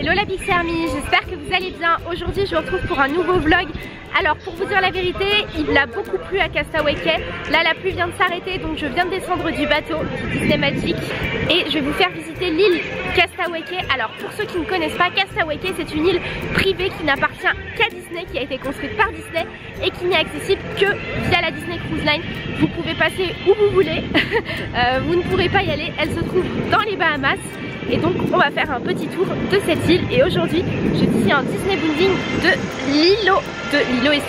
Hello la Pixie Army, j'espère que vous allez bien. Aujourd'hui je vous retrouve pour un nouveau vlog. Alors pour vous dire la vérité, il a beaucoup plu à Castaway. Là la pluie vient de s'arrêter donc je viens de descendre du bateau Disney Magic et je vais vous faire visiter l'île Castaway. Alors pour ceux qui ne connaissent pas, Castaway c'est une île privée qui n'appartient qu'à Disney, qui a été construite par Disney et qui n'est accessible que via la Disney Cruise Line. Vous pouvez passer où vous voulez, euh, vous ne pourrez pas y aller, elle se trouve dans les Bahamas. Et donc on va faire un petit tour de cette île et aujourd'hui je suis ici en Disney Building de Lilo, de Lilo et.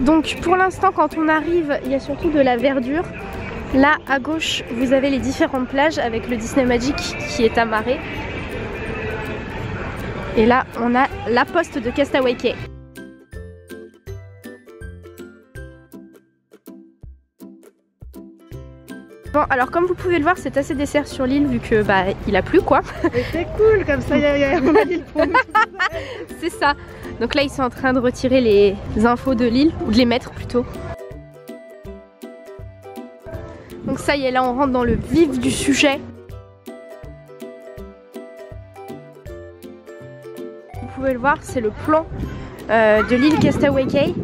Donc pour l'instant quand on arrive il y a surtout de la verdure. Là à gauche vous avez les différentes plages avec le Disney Magic qui est amarré. Et là on a la poste de Castaway Cay. Bon alors comme vous pouvez le voir c'est assez dessert sur l'île vu que bah il a plu quoi. C'est cool comme ça y a, y a, on a dit le C'est ça. Donc là ils sont en train de retirer les infos de l'île ou de les mettre plutôt. Donc ça y est là on rentre dans le vif du sujet. Vous pouvez le voir c'est le plan euh, de l'île Castaway Cay.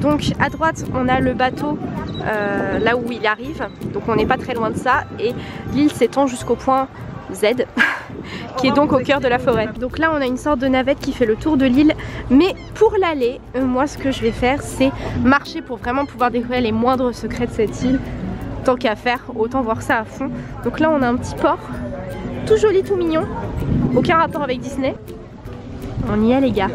Donc à droite on a le bateau euh, là où il arrive, donc on n'est pas très loin de ça et l'île s'étend jusqu'au point Z qui est donc au cœur de la forêt. Donc là on a une sorte de navette qui fait le tour de l'île mais pour l'aller, euh, moi ce que je vais faire c'est marcher pour vraiment pouvoir découvrir les moindres secrets de cette île. Tant qu'à faire, autant voir ça à fond. Donc là on a un petit port, tout joli, tout mignon, aucun rapport avec Disney. On y est les gars.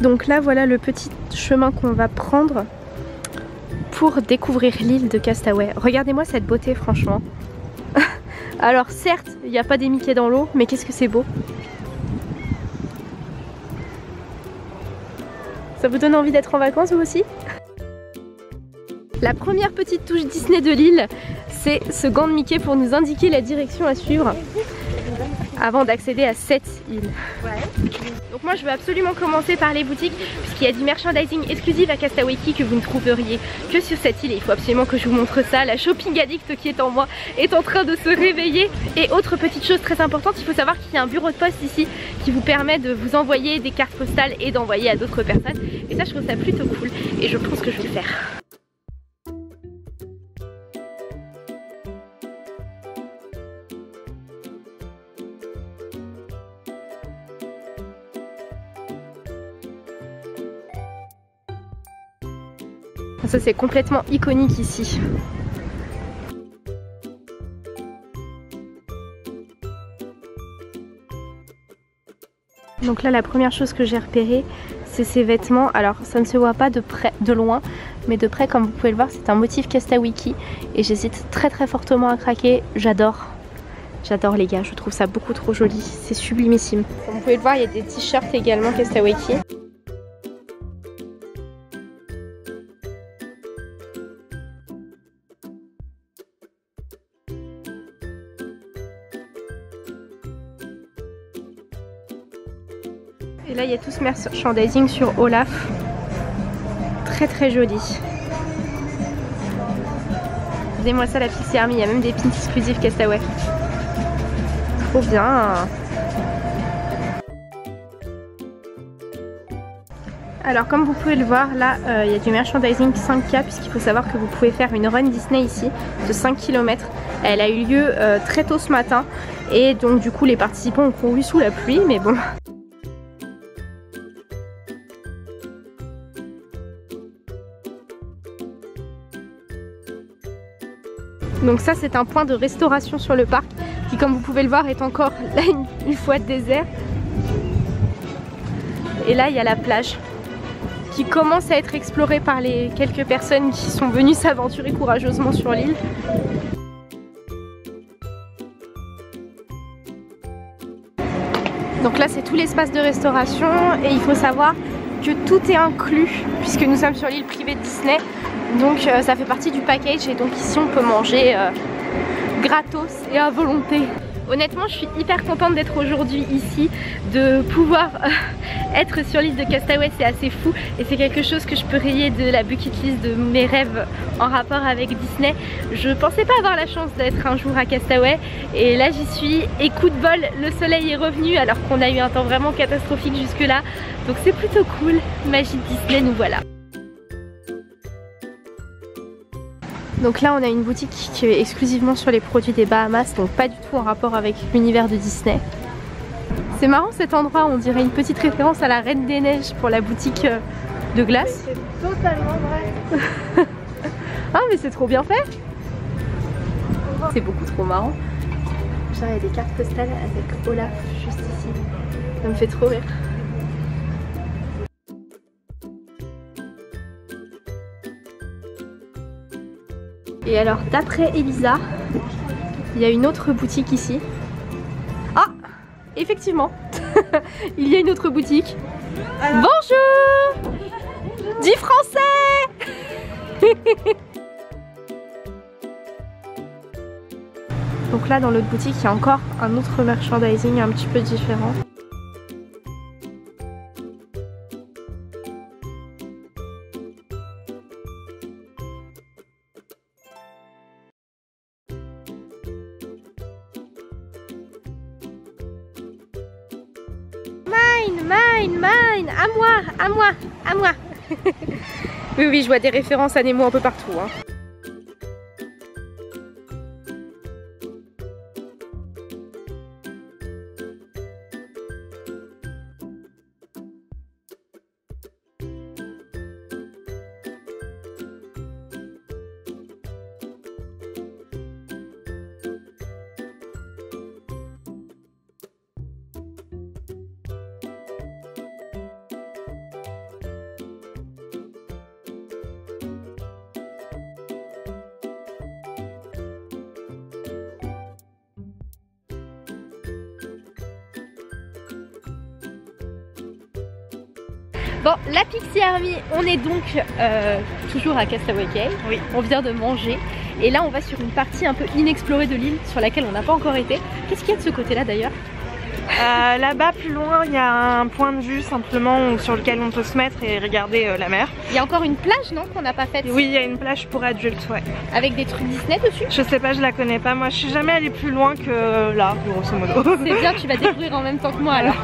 Donc là voilà le petit chemin qu'on va prendre pour découvrir l'île de Castaway. Regardez-moi cette beauté franchement. Alors certes, il n'y a pas des Mickey dans l'eau, mais qu'est-ce que c'est beau. Ça vous donne envie d'être en vacances vous aussi? La première petite touche Disney de l'île, c'est ce gant de Mickey pour nous indiquer la direction à suivre avant d'accéder à cette île. Donc moi je veux absolument commencer par les boutiques puisqu'il y a du merchandising exclusif à Castaway Cay que vous ne trouveriez que sur cette île et il faut absolument que je vous montre ça. La shopping addict qui est en moi est en train de se réveiller. Et autre petite chose très importante, il faut savoir qu'il y a un bureau de poste ici qui vous permet de vous envoyer des cartes postales et d'envoyer à d'autres personnes. Et ça je trouve ça plutôt cool et je pense que je vais le faire. Ça c'est complètement iconique ici. Donc là la première chose que j'ai repérée c'est ces vêtements. Alors ça ne se voit pas de loin mais de près comme vous pouvez le voir c'est un motif Castawiki et j'hésite très très fortement à craquer. J'adore. J'adore les gars, je trouve ça beaucoup trop joli, c'est sublimissime. Comme vous pouvez le voir il y a des t-shirts également Castawiki. Et là il y a tout ce merchandising sur Olaf. Très très joli. Regardez-moi ça la Pixie Army, il y a même des pins exclusifs Castaway. Trop bien Alors comme vous pouvez le voir là euh, il y a du merchandising 5K puisqu'il faut savoir que vous pouvez faire une run Disney ici de 5 km. Elle a eu lieu euh, très tôt ce matin et donc du coup les participants ont couru sous la pluie mais bon Donc ça c'est un point de restauration sur le parc qui comme vous pouvez le voir est encore là une, fois désert. Et là il y a la plage qui commence à être explorée par les quelques personnes qui sont venues s'aventurer courageusement sur l'île. Donc là c'est tout l'espace de restauration et il faut savoir que tout est inclus puisque nous sommes sur l'île privée de Disney donc euh, ça fait partie du package et donc ici on peut manger euh, gratos et à volonté. Honnêtement, je suis hyper contente d'être aujourd'hui ici, de pouvoir euh, être sur l'île de Castaway, c'est assez fou et c'est quelque chose que je peux rayer de la bucket list de mes rêves en rapport avec Disney. Je pensais pas avoir la chance d'être un jour à Castaway et là j'y suis et coup de bol, le soleil est revenu alors qu'on a eu un temps vraiment catastrophique jusque là donc c'est plutôt cool, magie de Disney nous voilà. Donc là on a une boutique qui est exclusivement sur les produits des Bahamas, donc pas du tout en rapport avec l'univers de Disney. C'est marrant cet endroit, on dirait une petite référence à la Reine des Neiges pour la boutique euh, de glace. C'est totalement vrai. ah mais c'est trop bien fait C'est beaucoup trop marrant. Genre il y a des cartes postales avec Olaf juste ici. Ça me fait trop rire. Et alors d'après Elisa, il y a une autre boutique ici. Ah Effectivement, il y a une autre boutique. Bonjour Dis français Donc là dans l'autre boutique il y a encore un autre merchandising un petit peu différent. Mine, mine, mine, à moi, à moi, à moi. oui, oui, je vois des références à Nemo un peu partout. Hein. Bon, la Pixie Army, on est donc euh, toujours à Castaway Cay. Oui. On vient de manger. Et là, on va sur une partie un peu inexplorée de l'île sur laquelle on n'a pas encore été. Qu'est-ce qu'il y a de ce côté-là d'ailleurs Euh, Là-bas, plus loin, il y a un point de vue simplement sur lequel on peut se mettre et regarder euh, la mer. Il y a encore une plage, non Qu'on n'a pas faite Oui, il y a une plage pour adultes, ouais. Avec des trucs Disney dessus Je sais pas, je la connais pas. Moi, je suis jamais allée plus loin que là, grosso modo. C'est bien, tu vas découvrir en même temps que moi alors.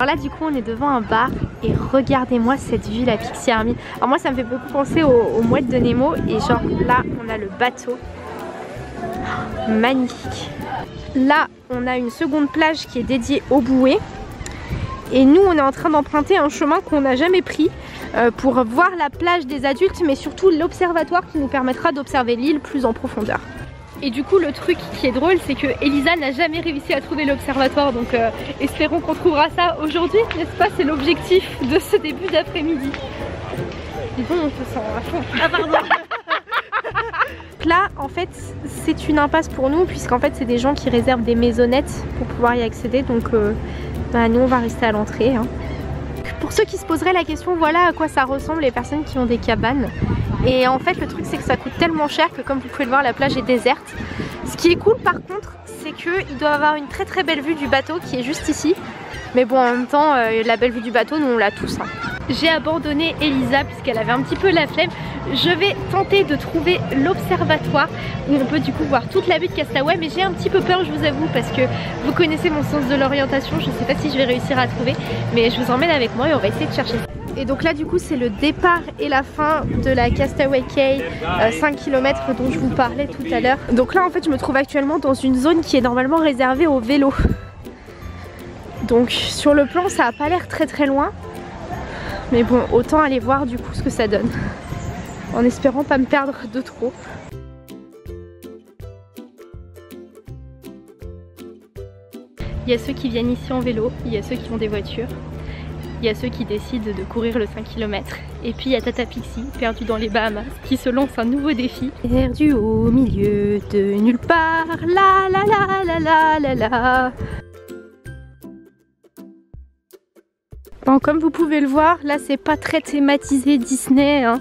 Alors là du coup on est devant un bar et regardez-moi cette vue la Pixie Army. Alors moi ça me fait beaucoup penser aux, mouettes de Nemo et genre là on a le bateau. Oh, magnifique. Là on a une seconde plage qui est dédiée aux bouées. Et nous on est en train d'emprunter un chemin qu'on n'a jamais pris euh, pour voir la plage des adultes mais surtout l'observatoire qui nous permettra d'observer l'île plus en profondeur. Et du coup le truc qui est drôle c'est que Elisa n'a jamais réussi à trouver l'observatoire donc euh, espérons qu'on trouvera ça aujourd'hui, n'est-ce pas? C'est l'objectif de ce début d'après-midi. Dis donc on se sent à fond. Ah, pardon. Là en fait c'est une impasse pour nous puisqu'en fait c'est des gens qui réservent des maisonnettes pour pouvoir y accéder donc euh, bah, nous on va rester à l'entrée. hein. Pour ceux qui se poseraient la question voilà à quoi ça ressemble les personnes qui ont des cabanes. Et en fait le truc c'est que ça coûte tellement cher que comme vous pouvez le voir la plage est déserte. Ce qui est cool par contre c'est qu'il doit avoir une très très belle vue du bateau qui est juste ici. Mais bon en même temps euh, la belle vue du bateau nous on l'a tous. hein. J'ai abandonné Elisa puisqu'elle avait un petit peu la flemme. Je vais tenter de trouver l'observatoire où on peut du coup voir toute la vue de Castaway mais j'ai un petit peu peur je vous avoue parce que vous connaissez mon sens de l'orientation. Je sais pas si je vais réussir à trouver mais je vous emmène avec moi et on va essayer de chercher. Et donc là du coup c'est le départ et la fin de la Castaway Cay, euh, 5 km dont je vous parlais tout à l'heure. Donc là en fait je me trouve actuellement dans une zone qui est normalement réservée aux vélos. Donc sur le plan ça a pas l'air très très loin. Mais bon autant aller voir du coup ce que ça donne. En espérant pas me perdre de trop. Il y a ceux qui viennent ici en vélo, il y a ceux qui ont des voitures. Il y a ceux qui décident de courir le 5 km. Et puis il y a Tata Pixie, perdue dans les Bahamas, qui se lance un nouveau défi. Perdu au milieu de nulle part, la la la la la la la. Bon, comme vous pouvez le voir, là c'est pas très thématisé Disney. Hein.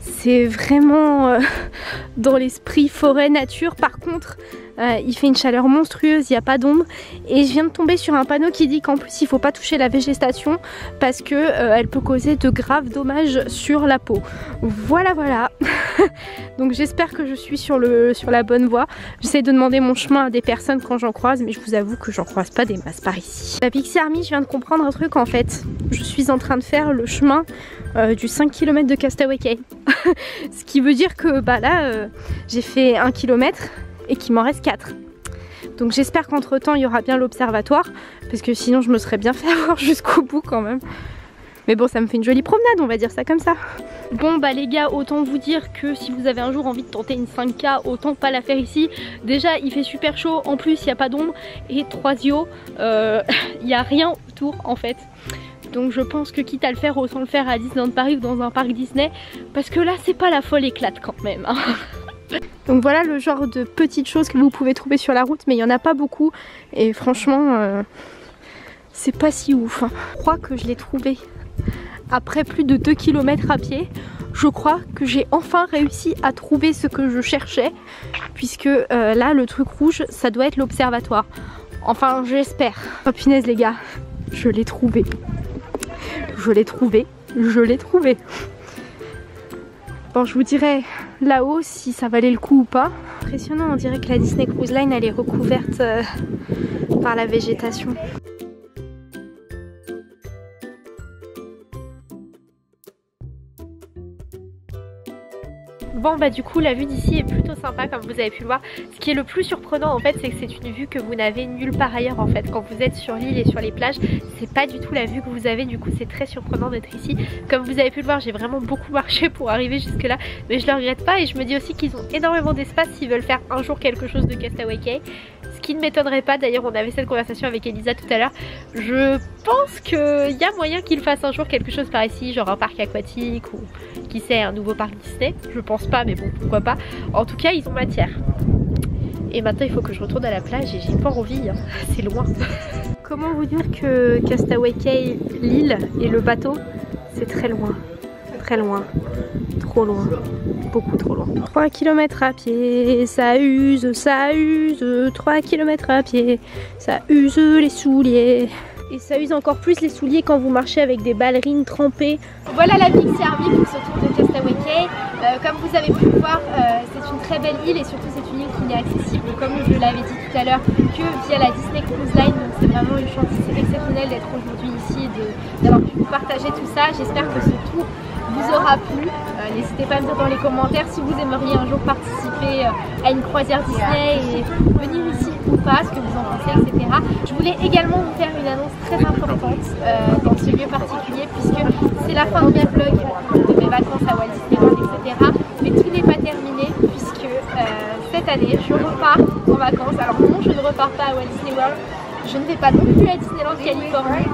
C'est vraiment euh, dans l'esprit forêt nature. Par contre, euh, il fait une chaleur monstrueuse, il n'y a pas d'ombre. Et je viens de tomber sur un panneau qui dit qu'en plus il ne faut pas toucher la végétation parce que euh, elle peut causer de graves dommages sur la peau. Voilà voilà. Donc j'espère que je suis sur, la bonne voie. J'essaie de demander mon chemin à des personnes quand j'en croise, mais je vous avoue que j'en croise pas des masses par ici. La Pixie Army, je viens de comprendre un truc en fait. Je suis en train de faire le chemin euh, du 5 km de Castaway Cay. Ce qui veut dire que bah là, j'ai fait 1 km et qu'il m'en reste 4. Donc j'espère qu'entre temps il y aura bien l'observatoire parce que sinon je me serais bien fait avoir jusqu'au bout quand même. Mais bon ça me fait une jolie promenade on va dire ça comme ça. Bon bah les gars autant vous dire que si vous avez un jour envie de tenter une 5K autant pas la faire ici. Déjà il fait super chaud en plus il n'y a pas d'ombre et 3 euh, il n'y a rien autour en fait. Donc je pense que quitte à le faire autant le faire à Disneyland Paris ou dans un parc Disney parce que là c'est pas la folle éclate quand même. Hein. Donc voilà le genre de petites choses que vous pouvez trouver sur la route, mais il n'y en a pas beaucoup. Et franchement, euh, c'est pas si ouf. Hein. Je crois que je l'ai trouvé après plus de 2 km à pied. Je crois que j'ai enfin réussi à trouver ce que je cherchais, puisque euh, là, le truc rouge, ça doit être l'observatoire. Enfin, j'espère. Oh les gars, je l'ai trouvé. Je l'ai trouvé, je l'ai trouvé. Bon, je vous dirai là-haut si ça valait le coup ou pas. Impressionnant, on dirait que la Disney Cruise Line elle est recouverte euh, par la végétation. Bah du coup la vue d'ici est plutôt sympa comme vous avez pu le voir. Ce qui est le plus surprenant en fait c'est que c'est une vue que vous n'avez nulle part ailleurs en fait. Quand vous êtes sur l'île et sur les plages c'est pas du tout la vue que vous avez du coup c'est très surprenant d'être ici. Comme vous avez pu le voir j'ai vraiment beaucoup marché pour arriver jusque là mais je le regrette pas et je me dis aussi qu'ils ont énormément d'espace s'ils veulent faire un jour quelque chose de Castaway Cay ce qui ne m'étonnerait pas. D'ailleurs, on avait cette conversation avec Elisa tout à l'heure. Je pense qu'il y a moyen qu'ils fassent un jour quelque chose par ici, genre un parc aquatique ou qui sait, un nouveau parc Disney. Je pense pas, mais bon, pourquoi pas. En tout cas, ils ont matière. Et maintenant, il faut que je retourne à la plage et j'ai pas envie, hein. c'est loin. Comment vous dire que Castaway Cay, l'île et le bateau, c'est très loin très loin. Trop loin. Beaucoup trop loin. 3 km à pied, ça use, ça use. 3 km à pied, ça use les souliers. Et ça use encore plus les souliers quand vous marchez avec des ballerines trempées. Voilà la ville servie pour ce tour de Castaway Cay. Euh, comme vous avez pu le voir, euh, c'est une très belle île et surtout c'est une île qui n'est accessible, comme je l'avais dit tout à l'heure, que via la Disney Cruise Line. Donc c'est vraiment une chance exceptionnelle d'être aujourd'hui ici et d'avoir pu vous partager tout ça. J'espère que ce tour vous aura plu. Euh, n'hésitez pas à me dire dans les commentaires si vous aimeriez un jour participer euh, à une croisière Disney et venir ici ou pas, ce que vous en pensez, etc. Je voulais également vous faire une annonce très importante euh, dans ce lieu particulier puisque c'est la fin de mes vlogs, de mes vacances à Walt Disney World, etc. Mais tout n'est pas terminé puisque cette année je repars en vacances. Alors non, je ne repars pas à Walt Disney World, je ne vais pas non plus à Disneyland Californie.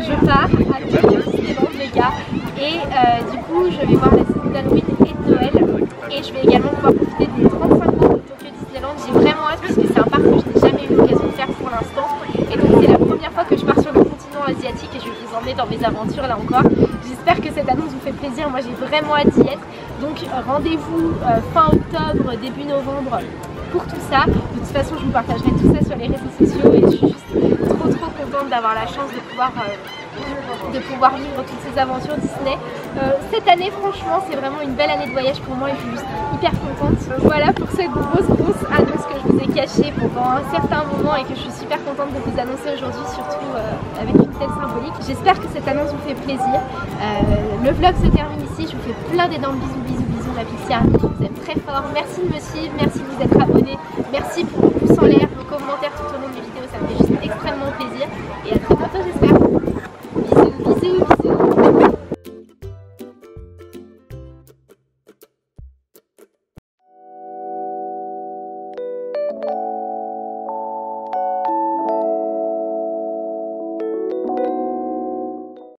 Je pars à Les gars et euh, du coup, je vais voir la saison d'Halloween et de Noël. Et je vais également pouvoir profiter des 35 ans de Tokyo Disneyland. J'ai vraiment hâte parce que c'est un parc que je n'ai jamais eu l'occasion de faire pour l'instant. Et donc c'est la première fois que je pars sur le continent asiatique et je vais vous emmener dans mes aventures là encore. J'espère que cette annonce vous fait plaisir. Moi j'ai vraiment hâte d'y être. Donc rendez-vous euh, fin octobre, début novembre pour tout ça. De toute façon, je vous partagerai tout ça sur les réseaux sociaux et je suis juste trop trop contente d'avoir la chance de pouvoir euh, de pouvoir vivre toutes ces aventures Disney. Euh, cette année, franchement, c'est vraiment une belle année de voyage pour moi et je suis juste hyper contente. Voilà pour cette grosse, grosse annonce que je vous ai cachée pendant un certain moment et que je suis super contente de vous annoncer aujourd'hui, surtout euh, avec une telle symbolique. J'espère que cette annonce vous fait plaisir. Euh, le vlog se termine ici, je vous fais plein d'énormes bisous, bisous, bisous. La Pixie je vous aime très fort. Merci de me suivre, merci de vous être abonné, merci pour vos pouces en l'air, vos commentaires tout au long de mes vidéos, ça me fait juste extrêmement plaisir. Et à très bientôt, j'espère.